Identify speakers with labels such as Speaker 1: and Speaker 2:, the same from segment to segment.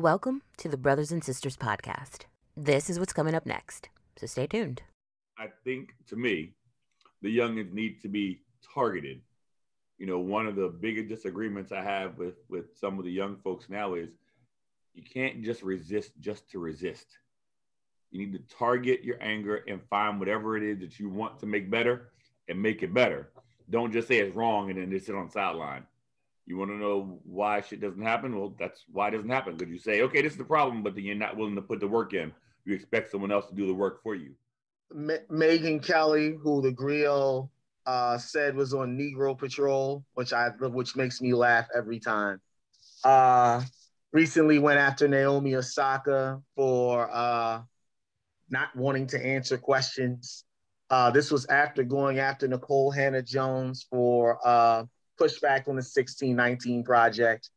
Speaker 1: Welcome to the Brothers and Sisters podcast. This is what's coming up next, so stay tuned.
Speaker 2: I think to me, the youngins need to be targeted. You know, one of the biggest disagreements I have with with some of the young folks now is you can't just resist just to resist. You need to target your anger and find whatever it is that you want to make better and make it better. Don't just say it's wrong and then just sit on the sideline. You want to know why shit doesn't happen? Well, that's why it doesn't happen. Because you say, okay, this is the problem, but then you're not willing to put the work in. You expect someone else to do the work for you.
Speaker 3: Megyn Kelly, who the griot uh, said was on Negro Patrol, which I which makes me laugh every time. Uh, recently went after Naomi Osaka for uh, not wanting to answer questions. Uh, this was after going after Nicole Hannah-Jones for pushback on the 1619 project.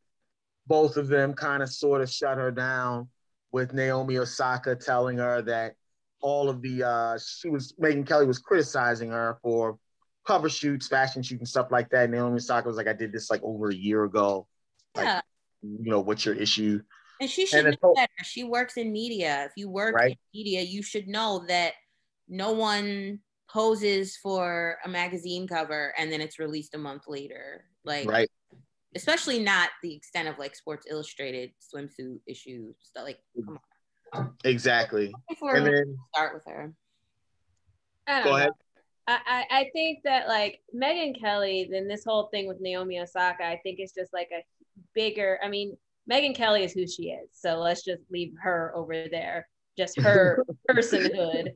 Speaker 3: Both of them kind of sort of shut her down with Naomi Osaka telling her that all of the uh, she was Megyn Kelly was criticizing her for cover shoots, fashion shoots, and stuff like that. Naomi Osaka was like, I did this like over a year ago. Yeah. Like, you know, what's your issue?
Speaker 4: And she should and know better. She works in media. If you work right? in media, you should know that no one poses for a magazine cover and then it's released a month later. Like
Speaker 3: right.
Speaker 4: Especially not the extent of like Sports Illustrated swimsuit issues. Stuff like come
Speaker 3: on. Exactly.
Speaker 4: Before and then, start with her.
Speaker 5: Go know. ahead. I, I think that like Megyn Kelly, then this whole thing with Naomi Osaka, I think it's just like a bigger. I mean, Megyn Kelly is who she is, so let's just leave her over there. Just her personhood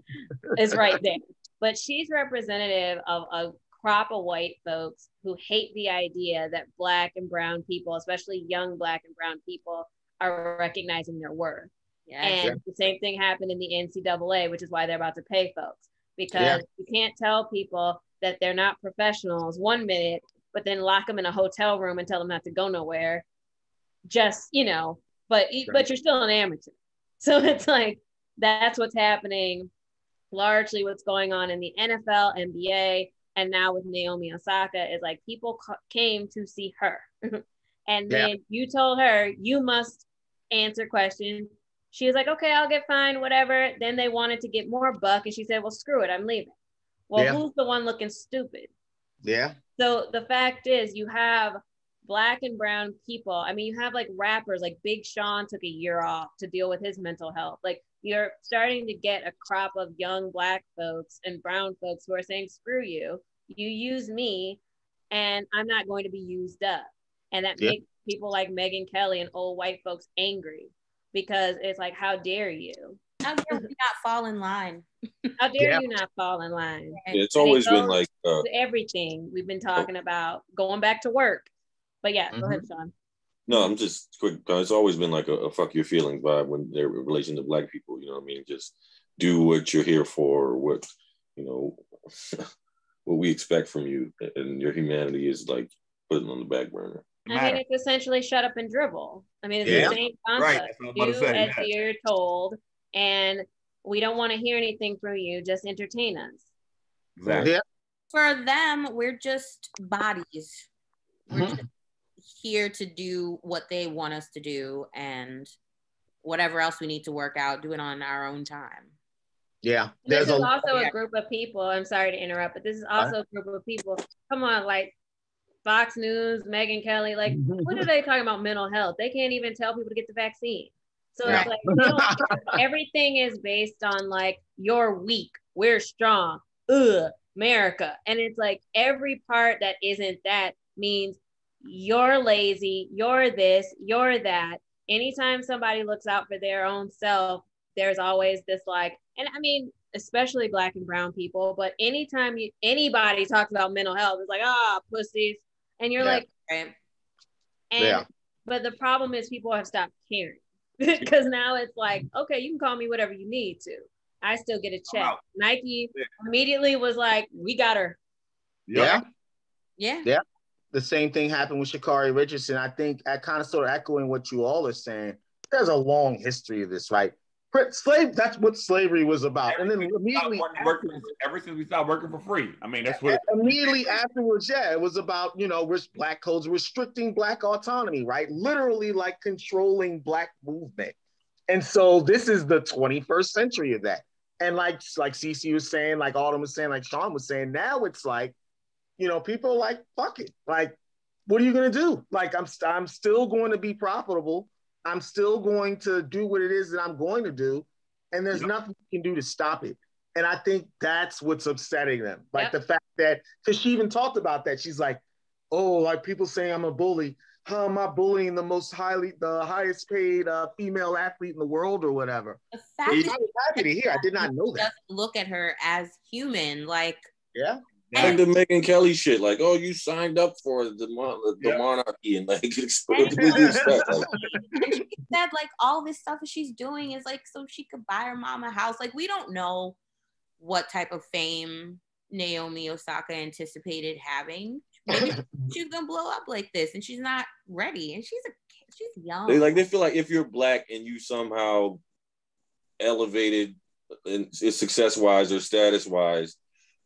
Speaker 5: is right there but she's representative of a crop of white folks who hate the idea that black and brown people, especially young black and brown people, are recognizing their worth. Yeah, and yeah. the same thing happened in the NCAA, which is why they're about to pay folks because yeah. you can't tell people that they're not professionals one minute, but then lock them in a hotel room and tell them not to go nowhere. Just you know, but right. but you're still an amateur, so it's like that's what's happening largely what's going on in the NFL, NBA, and now with Naomi Osaka is like people ca- came to see her. and then yeah. you told her you must answer questions. She was like, okay, I'll get fined, whatever. Then they wanted to get more buck, and she said, well, screw it, I'm leaving. Well, yeah. who's the one looking stupid?
Speaker 3: Yeah.
Speaker 5: So the fact is, you have black and brown people. I mean, you have like rappers like Big Sean took a year off to deal with his mental health. Like you're starting to get a crop of young black folks and brown folks who are saying, screw you, you use me, and I'm not going to be used up. And that yep. makes people like Megyn Kelly and old white folks angry because it's like, how dare you?
Speaker 4: How dare you not fall in line?
Speaker 5: How dare yeah. you not fall in line?
Speaker 6: Yeah, it's always it been like
Speaker 5: uh, everything we've been talking oh. about, going back to work. But yeah, mm-hmm. go ahead, Sean.
Speaker 6: No, I'm just quick. It's always been like a, a fuck your feelings vibe when they're in relation to black people. You know what I mean? Just do what you're here for, what you know, what we expect from you, and your humanity is like putting on the back burner.
Speaker 5: I mean, it's essentially shut up and dribble. I mean, it's yeah. the same concept. Right. Do as you're told, and we don't want to hear anything from you. Just entertain us.
Speaker 2: Exactly. Yeah.
Speaker 4: For them, we're just bodies. We're mm-hmm. just here to do what they want us to do and whatever else we need to work out, do it on our own time.
Speaker 3: Yeah.
Speaker 5: This is a, also yeah. a group of people. I'm sorry to interrupt, but this is also a group of people. Come on, like Fox News, Megyn Kelly, like what are they talking about mental health? They can't even tell people to get the vaccine. So yeah. it's like everything is based on like you're weak, we're strong, ugh, America. And it's like every part that isn't that means you're lazy, you're this, you're that. Anytime somebody looks out for their own self, there's always this like, and I mean, especially black and brown people, but anytime you anybody talks about mental health, it's like, ah, oh, pussies. And you're yeah. like. And yeah. but the problem is people have stopped caring. Because now it's like, okay, you can call me whatever you need to. I still get a check. Nike yeah. immediately was like, we got her.
Speaker 3: Yeah.
Speaker 4: Yeah.
Speaker 3: Yeah the same thing happened with Sha'Carri Richardson. I think I kind of sort of echoing what you all are saying. There's a long history of this, right? slave. That's what slavery was about. And then immediately
Speaker 2: working, ever since we started working for free. I mean, that's what.
Speaker 3: Immediately afterwards, yeah, it was about you know black codes restricting black autonomy, right? Literally like controlling black movement. And so this is the 21st century of that. And like like CC was saying, like Autumn was saying, like Sean was saying, now it's like, you know, people are like, fuck it. Like, what are you gonna do? Like, I'm I'm still going to be profitable I'm still going to do what it is that I'm going to do. And there's yep. nothing you can do to stop it. And I think that's what's upsetting them. Like yep. the fact that, because she even talked about that. She's like, oh, like people saying I'm a bully. How am I bullying the most highly, the highest paid uh, female athlete in the world or whatever? The fact I was happy to hear. I did not know that.
Speaker 4: Look at her as human. Like,
Speaker 3: yeah.
Speaker 6: Like the Megyn Kelly shit, like, oh, you signed up for the, the, the monarchy and like, what do you
Speaker 4: expect? Like, and she said like all this stuff that she's doing is like so she could buy her mom a house. Like we don't know what type of fame Naomi Osaka anticipated having. Maybe she's gonna blow up like this, and she's not ready. And she's a she's young.
Speaker 6: They like they feel like if you're black and you somehow elevated in success wise or status wise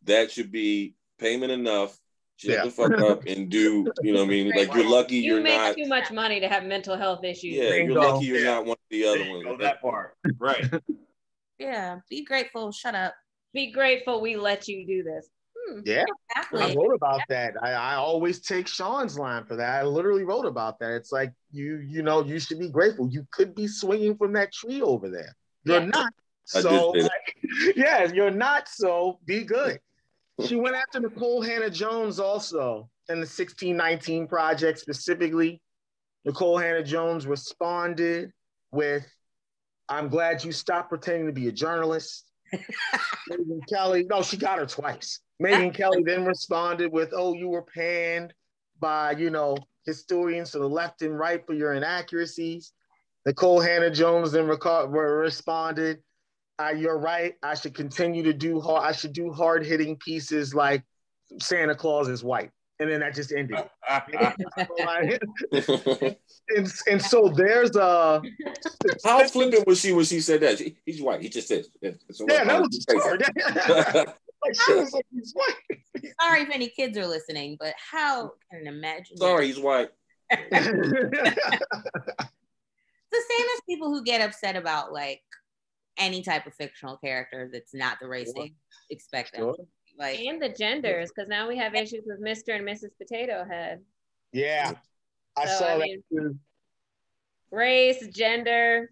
Speaker 6: that should be payment enough. Shut yeah. the fuck up and do, you know what I mean? Like you're lucky you you're
Speaker 5: make
Speaker 6: not
Speaker 5: too much money to have mental health issues.
Speaker 6: Yeah, you're lucky you're yeah. not one of the other ones.
Speaker 2: Oh, that part. Right.
Speaker 4: yeah. Be grateful. Shut up.
Speaker 5: Be grateful we let you do this.
Speaker 3: Hmm. Yeah, exactly. I wrote about that. I, I always take Sean's line for that. I literally wrote about that. It's like you, you know, you should be grateful. You could be swinging from that tree over there. You're yeah. not. So, like, yeah, you're not. So be good. She went after Nicole Hannah Jones also in the 1619 project specifically. Nicole Hannah Jones responded with, I'm glad you stopped pretending to be a journalist. Megyn Kelly, no, she got her twice. Megyn Kelly then responded with, Oh, you were panned by, you know, historians to the left and right for your inaccuracies. Nicole Hannah Jones then responded, uh, you're right. I should continue to do hard. I should do hard hitting pieces like Santa Claus is white, and then that just ended. and, and so there's a.
Speaker 6: How flippant was she when she said that? She, he's white. He just says. Yeah,
Speaker 3: yeah that was hard. like
Speaker 4: she was like, he's white. Sorry if any kids are listening, but how can imagine?
Speaker 6: Sorry, he's white.
Speaker 4: the same as people who get upset about like any type of fictional character that's not the race sure. they expect them.
Speaker 5: Like and the genders, because now we have issues with Mr. and Mrs. Potato Head.
Speaker 3: Yeah, I so, saw I mean, that.
Speaker 5: Race, gender,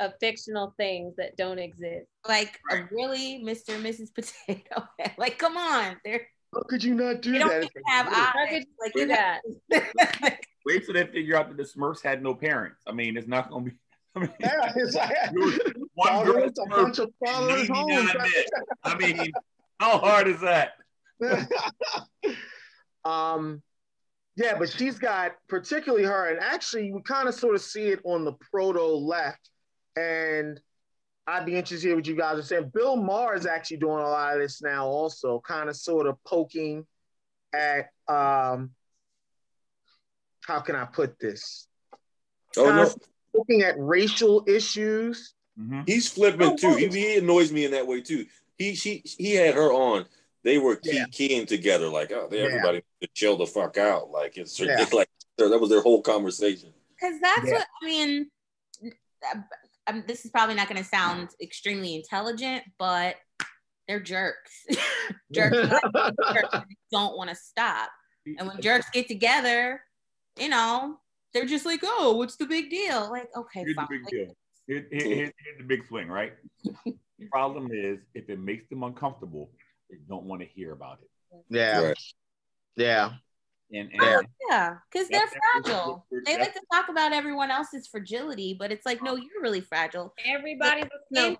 Speaker 5: of fictional things that don't exist.
Speaker 4: Like right. really, Mr. and Mrs. Potato Head. Like, come on, they're.
Speaker 3: How could you not do that?
Speaker 4: have eyes. How could you like do that?
Speaker 2: Wait till they figure out that the Smurfs had no parents. I mean, it's not going to be. I mean, yeah, it's like, one girl a bunch of fathers homes. I mean, how hard is that?
Speaker 3: um, yeah, but she's got particularly her, and actually, you kind of sort of see it on the proto left. And I'd be interested to hear what you guys are saying. Bill Maher is actually doing a lot of this now, also, kind of sort of poking at um, how can I put this? Oh, no looking at racial issues.
Speaker 6: Mm-hmm. He's flipping too. He, he, annoys me in that way too. He she he had her on. They were key, yeah. keying together, like oh, they, everybody yeah. to chill the fuck out. Like it's yeah. like that was their whole conversation.
Speaker 4: Because that's yeah. what I mean. Um, this is probably not going to sound extremely intelligent, but they're jerks. jerks, jerks don't want to stop. And when jerks get together, you know, they're just like, oh, what's the big deal? Like, okay,
Speaker 2: here's fine. the big deal. Here, here, here's, here's the big swing, right? the problem is if it makes them uncomfortable, they don't want to hear about it.
Speaker 3: Yeah. Right. Yeah.
Speaker 2: And, and oh,
Speaker 4: yeah, because they're fragile. They like to talk about everyone else's fragility, but it's like, no, you're really fragile.
Speaker 5: Everybody's
Speaker 4: no.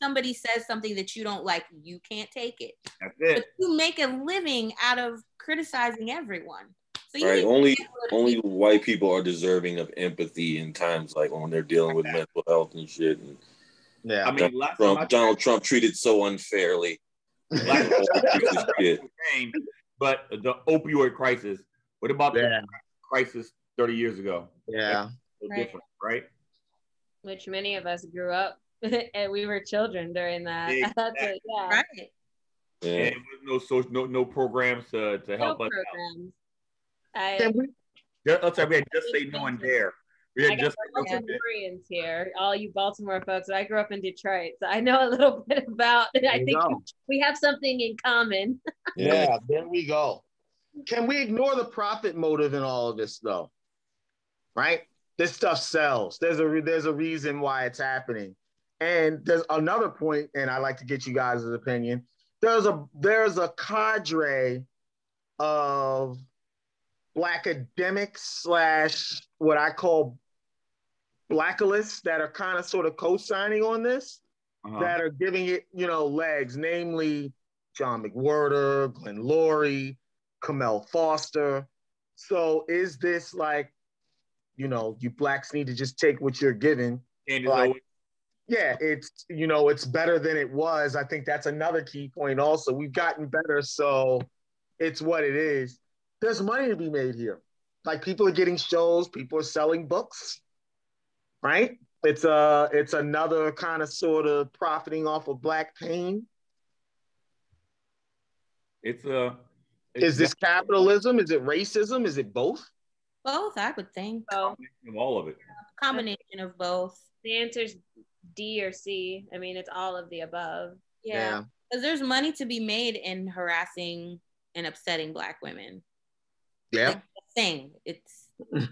Speaker 4: Somebody says something that you don't like, you can't take it. That's it. But you make a living out of criticizing everyone.
Speaker 6: So right. Only only white people are deserving of empathy in times like when they're dealing with mental health and shit. And
Speaker 3: yeah, I
Speaker 6: mean, Donald Trump, Donald Trump treated so unfairly. but
Speaker 2: the opioid crisis. What about yeah. the crisis 30 years ago?
Speaker 3: Yeah.
Speaker 2: So right. different, right?
Speaker 5: Which many of us grew up and we were children during that. Exactly. yeah.
Speaker 2: Right. Yeah. And no social, no no programs to, to help no us programs.
Speaker 3: Out. I, Can we, just, let's say just say no and dare.
Speaker 5: We had just Baltimoreans here, all you Baltimore folks. I grew up in Detroit, so I know a little bit about. it. I think go. we have something in common.
Speaker 3: yeah, there we go. Can we ignore the profit motive in all of this, though? Right, this stuff sells. There's a there's a reason why it's happening, and there's another point, and I like to get you guys' opinion. There's a there's a cadre of black academics slash what I call blacklists that are kind of sort of co-signing on this, uh-huh. that are giving it, you know, legs, namely John McWhorter, Glenn Loury, Kmele Foster. So is this like, you know, you blacks need to just take what you're given? And like, yeah, it's you know, it's better than it was. I think that's another key point also. We've gotten better, so it's what it is. There's money to be made here. Like people are getting shows, people are selling books right? It's a it's another kind of sort of profiting off of black pain.
Speaker 2: It's a.
Speaker 3: It's is this capitalism? Is it racism? Is it both?
Speaker 4: Both, I would think.
Speaker 2: Both. All of it.
Speaker 4: Combination of both.
Speaker 5: The answer's D or C. I mean, it's all of the above.
Speaker 4: Yeah. Because yeah. there's money to be made in harassing and upsetting black women.
Speaker 3: Yeah. Like
Speaker 4: thing. It's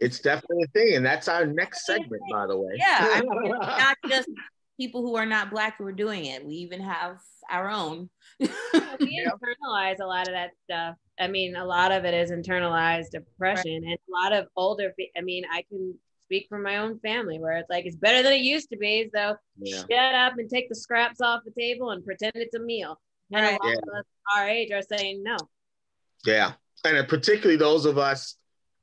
Speaker 3: It's definitely a thing, and that's our next segment, by the way.
Speaker 4: Yeah, I mean, not just people who are not black who are doing it. We even have our own.
Speaker 5: we internalize a lot of that stuff. I mean, a lot of it is internalized depression, right. and a lot of older. I mean, I can speak from my own family where it's like it's better than it used to be. So yeah. shut up and take the scraps off the table and pretend it's a meal. And right. a lot yeah. of us our age are saying no.
Speaker 3: Yeah, and particularly those of us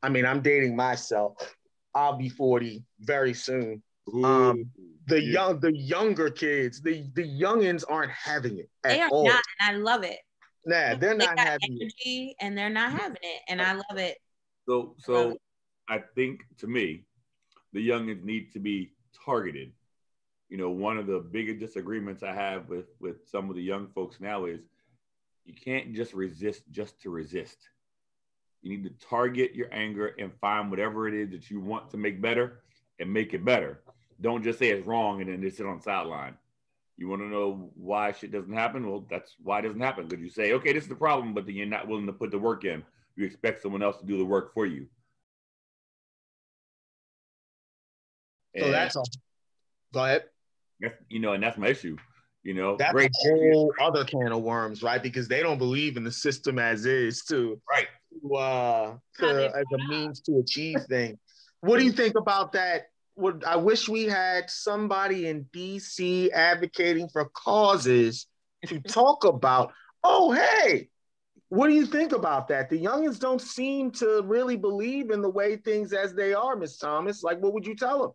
Speaker 3: I mean, I'm dating myself. I'll be 40 very soon. um, the yeah. young, the younger kids, the the youngins aren't having it at they are all. Not,
Speaker 4: and I love it.
Speaker 3: Nah, they're they not having
Speaker 4: energy, it. and they're not having it, and I love it.
Speaker 2: So, so I think to me, the youngins need to be targeted. You know, one of the biggest disagreements I have with with some of the young folks now is you can't just resist just to resist. You need to target your anger and find whatever it is that you want to make better and make it better. Don't just say it's wrong and then just sit on the sideline. You want to know why shit doesn't happen? Well, that's why it doesn't happen. Because you say, okay, this is the problem, but then you're not willing to put the work in. You expect someone else to do the work for you.
Speaker 3: So and that's all. Go ahead.
Speaker 2: you know, and that's my issue. You know,
Speaker 3: that's great. a whole other can of worms, right? Because they don't believe in the system as is, too.
Speaker 2: Right
Speaker 3: to, uh, to as a means to achieve things. What do you think about that? Would I wish we had somebody in DC advocating for causes to talk about? Oh, hey, what do you think about that? The youngins don't seem to really believe in the way things as they are, Miss Thomas. Like, what would you tell them?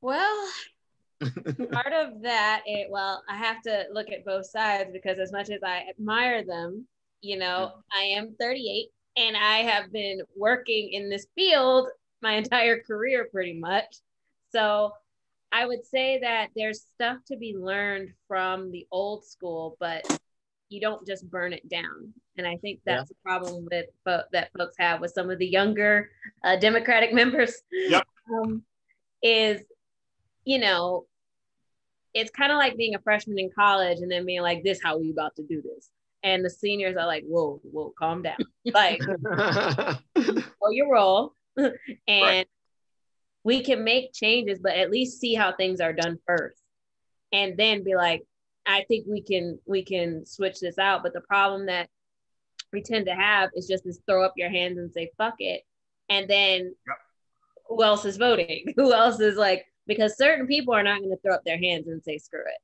Speaker 5: Well, part of that, it, well, I have to look at both sides because as much as I admire them, you know, I am 38 and I have been working in this field my entire career pretty much. So I would say that there's stuff to be learned from the old school, but you don't just burn it down. And I think that's yeah. the problem with that folks have with some of the younger uh, Democratic members.
Speaker 2: Yep.
Speaker 5: Um, is, you know, it's kind of like being a freshman in college and then being like, this, how are we about to do this? And the seniors are like, whoa, whoa, calm down. Like, know your role. and right. we can make changes, but at least see how things are done first. And then be like, I think we can we can switch this out. But the problem that we tend to have is just this throw up your hands and say fuck it. And then yep. who else is voting? Who else is like because certain people are not going to throw up their hands and say screw it.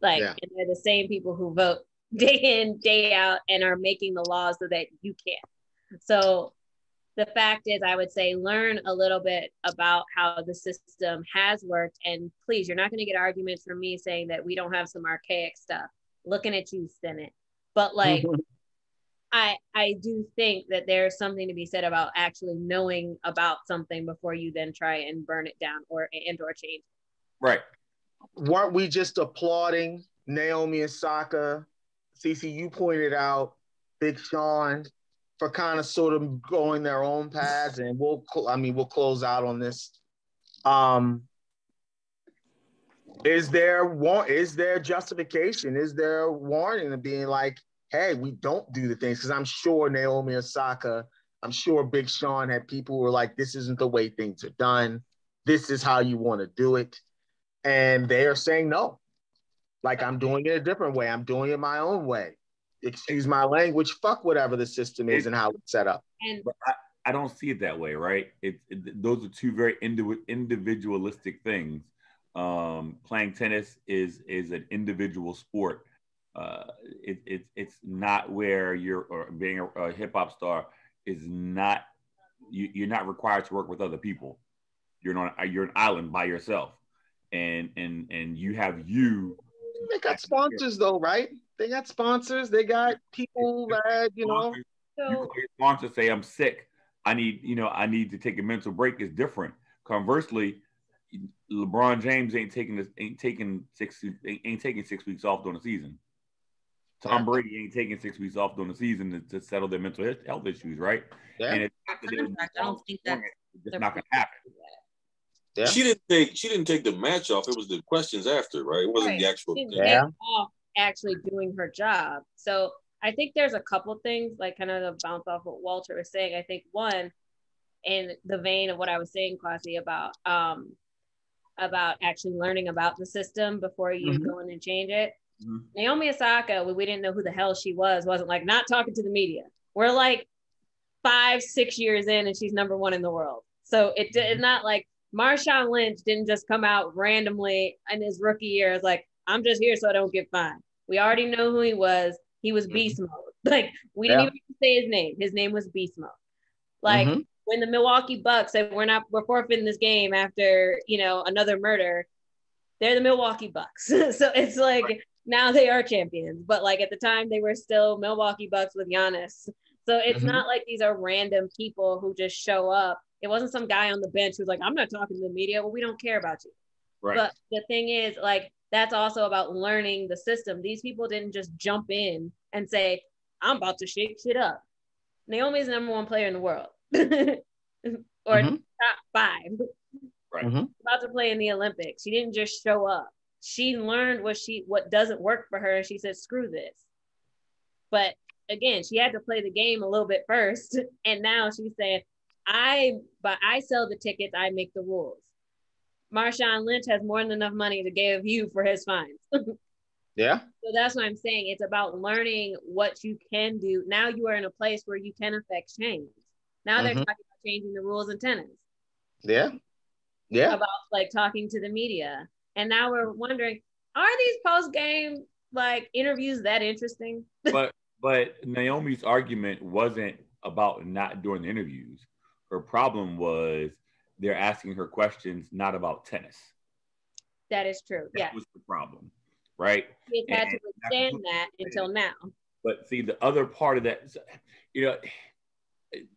Speaker 5: Like yeah. and they're the same people who vote day in, day out, and are making the laws so that you can't. So the fact is, I would say learn a little bit about how the system has worked. And please, you're not going to get arguments from me saying that we don't have some archaic stuff. Looking at you, Senate. But like, mm-hmm. I I do think that there's something to be said about actually knowing about something before you then try and burn it down or and or change.
Speaker 2: Right.
Speaker 3: Weren't we just applauding Naomi Osaka? Cece, you pointed out Big Sean for kind of sort of going their own paths, and we'll I mean we'll close out on this. Um, is there is there justification? Is there warning of being like, hey, we don't do the things? Because I'm sure Naomi Osaka, I'm sure Big Sean had people who were like, this isn't the way things are done. This is how you want to do it. And they are saying no. Like I'm doing it a different way. I'm doing it my own way. Excuse my language. Fuck whatever the system is and how it's set up.
Speaker 5: And
Speaker 2: I, I, don't see it that way, right? It, it those are two very individualistic things um, playing tennis is is an individual sport. Uh, it, it, it's not where you're or being a, a hip hop star is not you, you're not required to work with other people. You're not you're an island by yourself, and and and you have you.
Speaker 3: They got sponsors though, right? They got sponsors. They got people that you know.
Speaker 2: So, you call your sponsor say I'm sick. I need you know I need to take a mental break. Is different. Conversely, LeBron James ain't taking this, ain't taking six ain't, ain't taking six weeks off during the season. Tom Brady ain't taking six weeks off during the season to, to settle their mental health issues, right?
Speaker 3: Yeah. And it's
Speaker 4: I don't think that
Speaker 2: it's not gonna happen.
Speaker 6: Yeah. She didn't take she didn't take the match off. It was the questions after, right? It wasn't right. the actual
Speaker 5: yeah. off actually doing her job. So I think there's a couple things like kind of to bounce off what Walter was saying. I think one, in the vein of what I was saying, Kwasi, about um, about actually learning about the system before you mm-hmm. go in and change it. Mm-hmm. Naomi Osaka, we didn't know who the hell she was, wasn't like not talking to the media. We're like five, six years in, and she's number one in the world. So it, it's mm-hmm. not like Marshawn Lynch didn't just come out randomly in his rookie year. It's like, I'm just here so I don't get fined. We already know who he was. He was beast mode. Like we didn't even say his name. His name was beast mode. Like mm-hmm when the Milwaukee Bucks said we're not we're forfeiting this game after you know another murder, they're the Milwaukee Bucks. so it's like now they are champions, but like at the time they were still Milwaukee Bucks with Giannis. So it's mm-hmm. not like these are random people who just show up. It wasn't some guy on the bench who's like, I'm not talking to the media. Well, we don't care about you. Right. But the thing is, like, that's also about learning the system. These people didn't just jump in and say, I'm about to shake shit up. Naomi's the number one player in the world. or mm-hmm. top five.
Speaker 2: Right. Mm-hmm.
Speaker 5: About to play in the Olympics. She didn't just show up. She learned what she what doesn't work for her. and She said, screw this. But again, she had to play the game a little bit first. And now she's saying, I but I sell the tickets, I make the rules. Marshawn Lynch has more than enough money to give you for his fines.
Speaker 3: yeah.
Speaker 5: So that's what I'm saying. It's about learning what you can do. Now you are in a place where you can affect change. Now they're mm-hmm. talking about changing the rules in tennis.
Speaker 3: Yeah. Yeah.
Speaker 5: About like talking to the media. And now we're wondering, are these post game like interviews that interesting?
Speaker 2: but but Naomi's argument wasn't about not doing the interviews. Her problem was they're asking her questions not about tennis.
Speaker 5: That is true.
Speaker 2: That
Speaker 5: yeah.
Speaker 2: was the problem. Right.
Speaker 5: She's had to withstand that until now.
Speaker 2: But see, the other part of that, you know,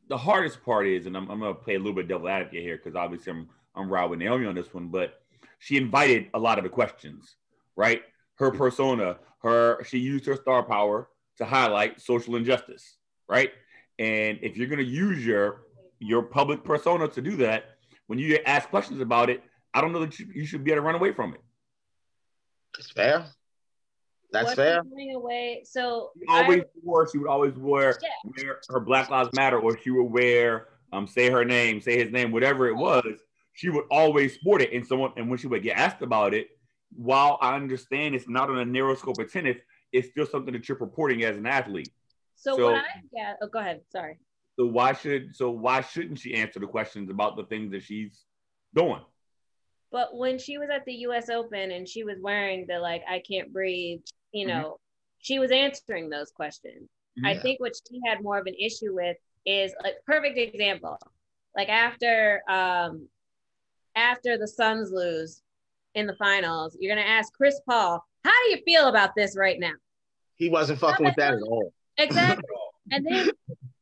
Speaker 2: the hardest part is, and I'm, I'm going to play a little bit devil advocate here because obviously I'm I'm with Naomi on this one, but she invited a lot of the questions, right? Her persona, her she used her star power to highlight social injustice, right? And if you're going to use your your public persona to do that, when you ask questions about it, I don't know that you, you should be able to run away from it.
Speaker 3: It's fair. That's fair.
Speaker 5: Running Away. So
Speaker 2: she always I, wore. She would always wear, yeah. wear her Black Lives Matter, or she would wear, um, say her name, say his name, whatever it was. She would always sport it, and someone, and when she would get asked about it, while I understand it's not on a narrow scope of tennis, it's still something that you're purporting as an athlete.
Speaker 5: So, so what I yeah, oh, go ahead. Sorry.
Speaker 2: So why should so why shouldn't she answer the questions about the things that she's doing?
Speaker 5: But when she was at the US Open and she was wearing the like I can't breathe you mm-hmm. know, mm-hmm. she was answering those questions. Yeah. I think what she had more of an issue with is like perfect example. Like after um after the Suns lose in the finals, you're gonna ask Chris Paul, how do you feel about this right now?
Speaker 3: He wasn't fucking with that at all.
Speaker 5: Exactly. And then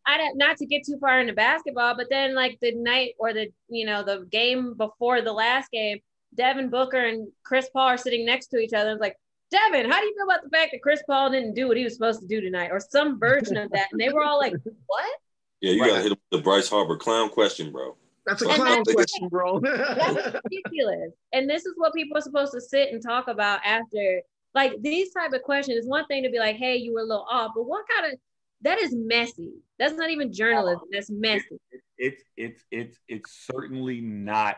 Speaker 5: I don't not to get too far into basketball, but then like the night or the you know the game before the last game, Devin Booker and Chris Paul are sitting next to each other. It's like, Devin, how do you feel about the fact that Chris Paul didn't do what he was supposed to do tonight, or some version of that? And they were all like, "What?"
Speaker 6: Yeah, you right. gotta hit the Bryce Harper clown question, bro.
Speaker 3: That's a clown question, bro.
Speaker 5: that's ridiculous. And this is what people are supposed to sit and talk about after. Like these type of questions. One thing to be like, "Hey, you were a little off," but what kind of that is messy. That's not even journalism. That's messy.
Speaker 2: It's it's it's it's certainly not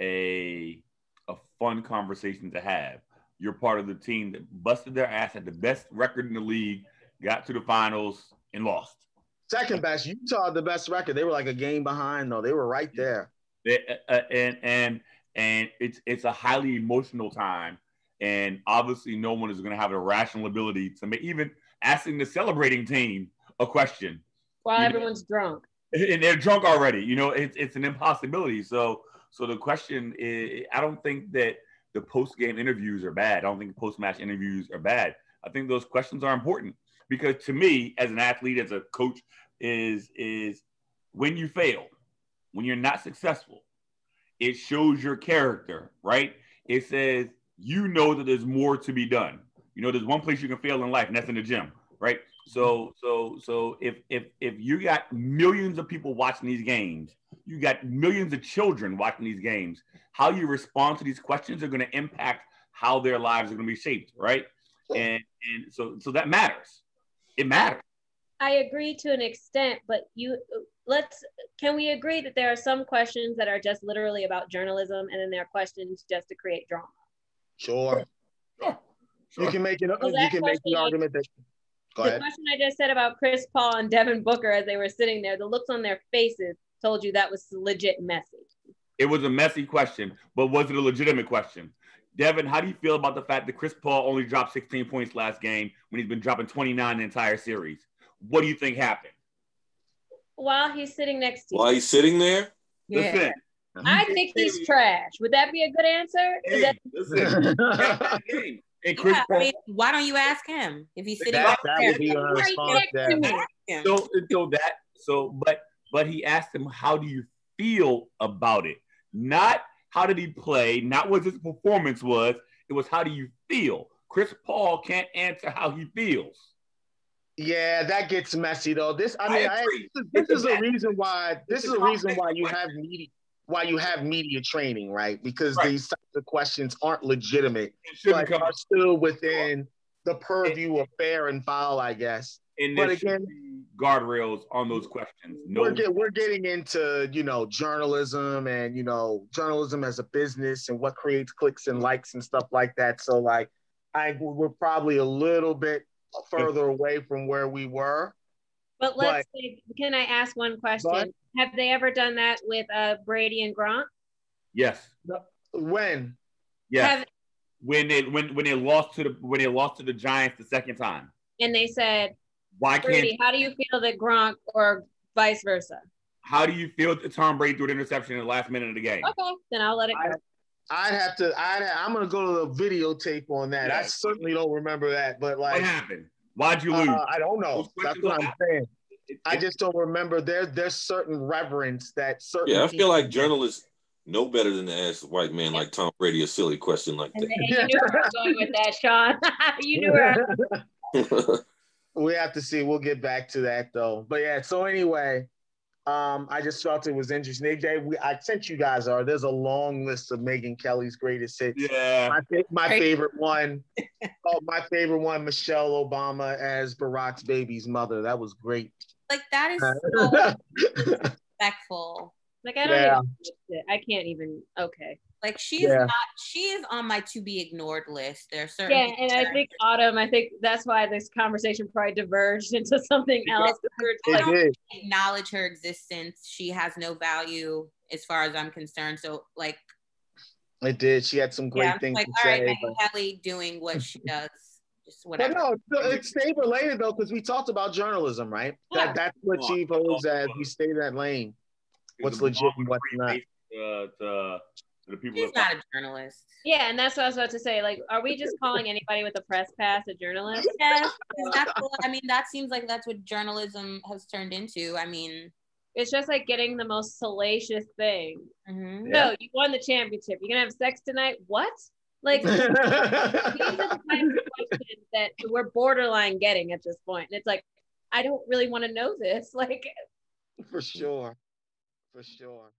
Speaker 2: a a fun conversation to have. You're part of the team that busted their ass, had the best record in the league, got to the finals, and lost.
Speaker 3: Second best. Utah the best record. They were like a game behind, though. They were right there.
Speaker 2: They, uh, and and and it's it's a highly emotional time, and obviously no one is going to have a rational ability to make even asking the celebrating team a question
Speaker 5: while everyone's know, drunk
Speaker 2: and they're drunk already. You know, it's it's an impossibility. So so the question is, I don't think that the post game interviews are bad. I don't think post match interviews are bad. I think those questions are important because to me, as an athlete, as a coach, is is when you fail, when you're not successful, it shows your character, right? It says you know that there's more to be done. You know, there's one place you can fail in life, and that's in the gym, right? So, so, so if if if you got millions of people watching these games, you got millions of children watching these games. How you respond to these questions are going to impact how their lives are going to be shaped, right? And and so so that matters. It matters.
Speaker 5: I agree to an extent, but you let's can we agree that there are some questions that are just literally about journalism, and then there are questions just to create drama.
Speaker 3: Sure. Sure. Sure. You can make it. you can make the argument that.
Speaker 5: Go the ahead. question I just said about Chris Paul and Devin Booker as they were sitting there, the looks on their faces told you that was legit messy.
Speaker 2: It was a messy question, but was it a legitimate question? Devin, how do you feel about the fact that Chris Paul only dropped 16 points last game when he's been dropping 29 the entire series? What do you think happened?
Speaker 5: While he's sitting next to
Speaker 6: you. While he's sitting there?
Speaker 5: Yeah. Listen, I think he's trash. Would that be a good answer? Hey, that-
Speaker 4: listen, And Chris yeah, Paul, I mean, why don't you ask him if he's sitting that, that would be a response
Speaker 2: So, so that so but but he asked him how do you feel about it? Not how did he play? Not what his performance was. It was how do you feel? Chris paul can't answer how he feels.
Speaker 3: Yeah that gets messy though. This i mean I I, this, this is a reason why this is a reason why you have media why you have media training, right? Because right. these types of questions aren't legitimate, but come. are still within the purview of fair and foul, I guess.
Speaker 2: And but again, guardrails on those questions.
Speaker 3: No, we're, get, we're getting into you know journalism and you know journalism as a business and what creates clicks and likes and stuff like that. So like, I we're probably a little bit further away from where we were.
Speaker 5: But let's but, say, can I ask one question? But, have they ever done that with uh, Brady and Gronk?
Speaker 2: Yes.
Speaker 3: When?
Speaker 2: Yes. Have, when they when when they lost to the when they lost to the Giants the second time.
Speaker 5: And they said, "Why Brady, can't?" How do you feel that Gronk or vice versa?
Speaker 2: How do you feel that Tom Brady threw an interception in the last minute of the game?
Speaker 5: Okay, then I'll let it go.
Speaker 3: I, would have to. I'd, I'm going to go to the videotape on that. Yes. I certainly don't remember that, but like,
Speaker 2: what happened? Why'd you lose? Uh,
Speaker 3: I don't know. That's what I'm saying. I just don't remember. There, there's certain reverence that certain.
Speaker 6: Yeah, I feel like journalists know better than to ask a white man like Tom Brady a silly question like that.
Speaker 5: you knew where I was going with that, Sean. you knew where.
Speaker 3: we have to see. We'll get back to that though. But yeah. So anyway, um, I just felt it was interesting. AJ, we, I sent you guys are. There's a long list of Megyn Kelly's greatest hits.
Speaker 2: Yeah.
Speaker 3: My, my favorite one. oh, my favorite one, Michelle Obama as Barack's baby's mother. That was great.
Speaker 4: Like that is so respectful.
Speaker 5: Like I don't yeah. even. I can't even. Okay.
Speaker 4: Like she's yeah. not. She is on my to be ignored list. There are certain.
Speaker 5: Yeah, and I think Autumn. I think that's why this conversation probably diverged into something else.
Speaker 4: I don't acknowledge her existence. She has no value as far as I'm concerned. So like.
Speaker 3: It did. She had some great yeah, things like, to all say. Right,
Speaker 4: but... Kelly doing what she does. Just whatever.
Speaker 3: But no, it stayed related though, because we talked about journalism, right? Yeah. That that's what she posed as. We stay that lane. What's legit and what's not.
Speaker 2: Uh, to The people
Speaker 4: He's not a journalist.
Speaker 5: Yeah, and that's what I was about to say. Like, are we just calling anybody with a press pass a journalist?
Speaker 4: Yes, that's what, I mean, that seems like that's what journalism has turned into. I mean,
Speaker 5: it's just like getting the most salacious thing.
Speaker 4: mhm.
Speaker 3: Yeah.
Speaker 5: No, you won the championship. You're gonna have sex tonight. What? Like these are the kinds of questions that we're borderline getting at this point. And it's like, I don't really want to know this. Like,
Speaker 3: For sure. For sure.